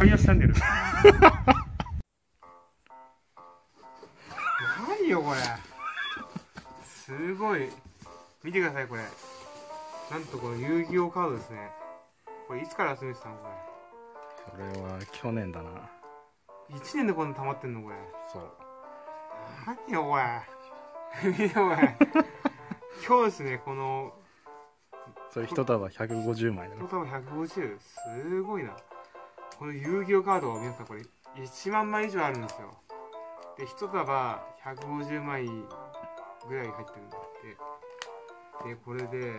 神吉チャンネル。何よこれ。すごい。見てくださいこれ。なんとこの遊戯王カードですね。これいつから集めてたのこそれは去年だな。れ1年でこんな溜まってんのこれ。そう。何よこれ。見てこれ。今日ですねこの。それ一束150枚だろトータル150すごいなこの遊戯王カード皆さんこれ1万枚以上あるんですよ。で一束150枚ぐらい入ってるんだって。でこれで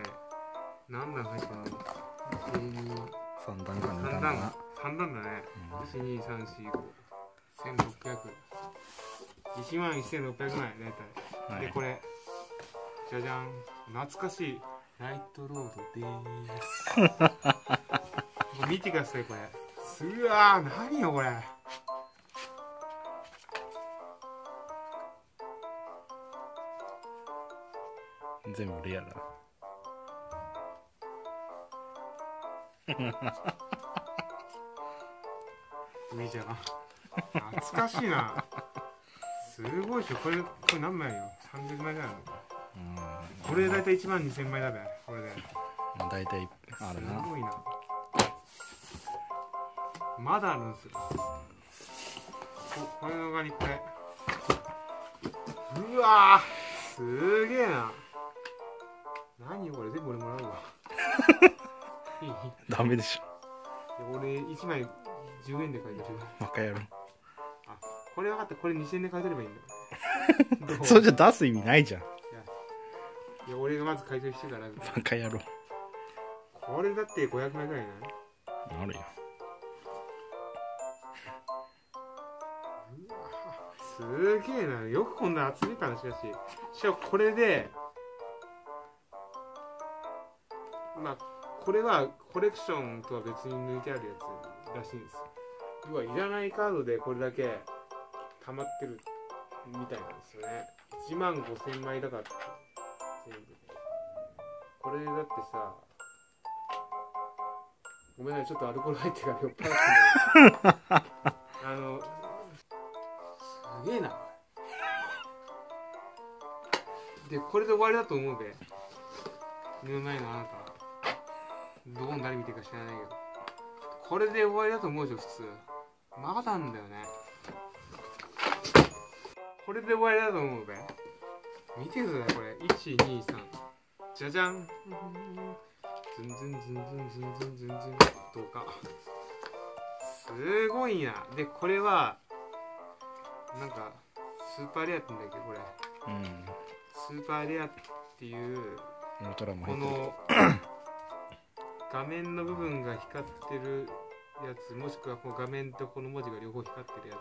何段入ってるの12 3段か2 3段だ段な。3段だね。うん。123451600 1万1600枚大体。はい。でこれ。じゃじゃん。懐かしい。ライトロードでーす。見てくださいこれ。すうわー何よこれ。全部レアだ。いいじゃん。懐かしいな。すごいでしょ。これこれ何枚よ？300枚ぐらいあるの。うん。これで大体1万2000枚だべこれで。まあ大体あるすなごいなまだあるんですよ。ここれのがにこれうわーすげえな。何これ全部俺もらうわ。ダメでしょ。や俺1枚10円で買い取るバカ野郎。あこれ分かった。これ2000円で買い取ればいいんだ。それじゃ出す意味ないじゃん。いや俺がまず買い取りしてから。バカ野郎。これだって500枚ぐらいない？あるよすげえな。よくこんな集めたなしかししかもこれでまあこれはコレクションとは別に抜いてあるやつらしいんです要はいらないカードでこれだけ溜まってるみたいなんですよね。1万5000枚だから全部。でこれだってさごめんなさいちょっとアルコール入ってから酔っ払ってないれで終わりだと思うべ。目の前のあなたどこの誰見てるか知らないけど。これで終わりだと思うでしょ普通。まだあんだよね。これで終わりだと思うべ。見てくださいこれ。123じゃじゃん。ズンズンズンズンズンズンズン。ズンどうか。すごいな。でこれはなんかスーパーレアってんだっけこれ。うん。スーパーレアっていうこの画面の部分が光ってるやつもしくはこの画面とこの文字が両方光ってるや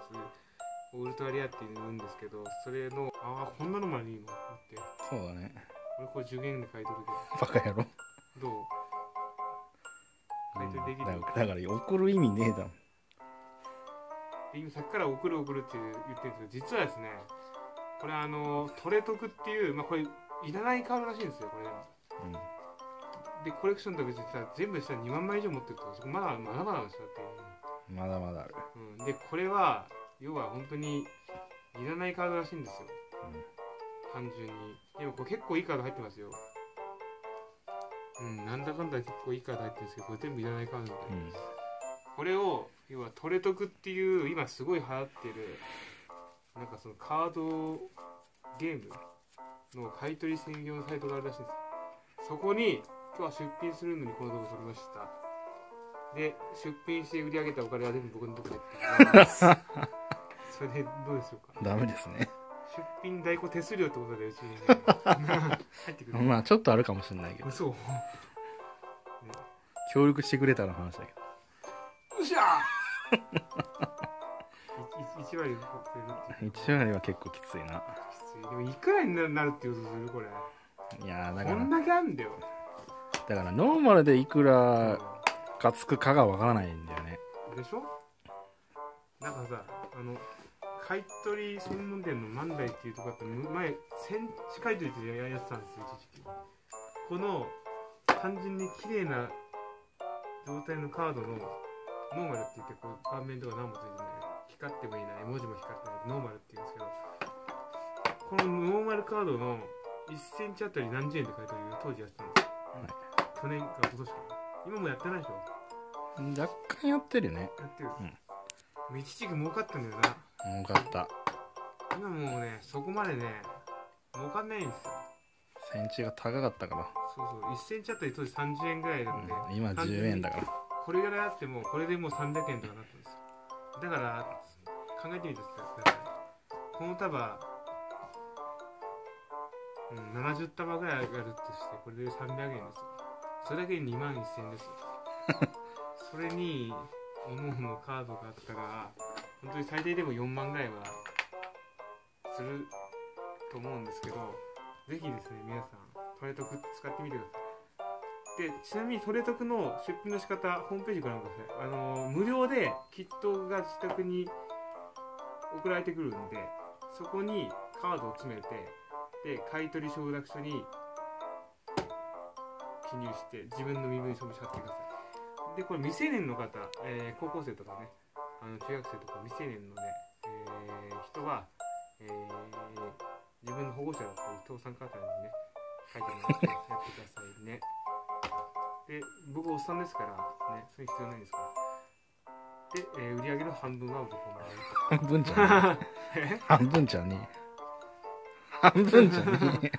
つをウルトラレアって言うんですけどそれのああこんなのまでいいのって。そうだね。俺これ10円で買い取るバカ野郎。けどどう？買い取りできる？うんだからだから怒る意味ねえだろ。今さっきから送る送るって言ってるんですけど実はですねこれあのトレトクっていうまあこれいらないカードらしいんですよこれ。うん。でコレクションと別にさ全部したら2万枚以上持ってるとそこまだまだまだなんですよだってまだまだある。うん、でこれは要は本当にいらないカードらしいんですよ。単純に。でもこれ結構いいカード入ってますよ。うんなんだかんだ結構いいカード入ってるんですけどこれ全部いらないカードみたいな、うん。これを要はトレトクっていう今すごい流行ってるなんかそのカードゲームの買い取り専業のサイトがあるらしいんですそこに今日は出品するのにこの動画撮りました。で出品して売り上げたお金は全部僕のところで それでどうでしょうか？ダメですね。出品代行手数料ってことでうちに、ね、入ってくる。まあちょっとあるかもしれないけど。嘘協力してくれたら話だけど。うしゃー1割くれるっていう。1割は結構きついな。きつい。でもいくらになるって言うとするこれ。いやーだから。こんだけあんだよ。だからノーマルでいくらがつくかがわからないんだよね。でしょ？なんかさあの買い取り専門店の万代っていうとこだって前1000買い取りってやってたんですよ一時期。この単純に綺麗な状態のカードのノーマルって言ってこう盤面とか何もついてない光ってもいない。文字も光ってない。ノーマルって言うんですけど。このノーマルカードの1センチあたり何十円って書いてあるよ。当時やってたんですよ、去年か一昨年かな。今もやってないでしょ。若干やってるよね。やってる、うん。もう一時期儲かったんだよな。儲かった。今もうねそこまでね儲かんないんですよ。センチが高かったから、そうそう。1センチあたり当時30円ぐらいなんで、うん、今10円だから。これぐらいあってもこれでもう300円とかなってるんですよ。だから考えてみてください。この束、うん、70束ぐらいあるとしてこれで300円ですよ。それだけで2万1000円ですよ。それにおのおのカードがあったら本当に最低でも4万ぐらいはすると思うんですけどぜひですね皆さんトレトク使ってみてください。でちなみにトレトクの出品の仕方ホームページご覧ください。あの無料でキットが自宅に送られてくるんでそこにカードを詰めてで買取承諾書に記入して自分の身分証もしちゃってください。でこれ未成年の方、えー高校生とかねあの中学生とか未成年のね、えー人は、えー自分の保護者だったり父さん方にね書いてもらってやってくださいね。で僕おっさんですからねそういう必要ないんですから。で、えー売り上げの半分は僕もらう半分じゃねえ。え？半分じゃねえ。半分じゃねえ